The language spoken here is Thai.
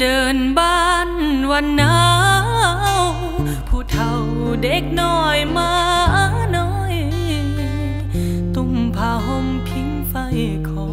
เดินบ้านวันหนาวผู้เฒ่าเด็กน้อยมาน้อย ตุ้มผ้าห่มพิงไฟคอ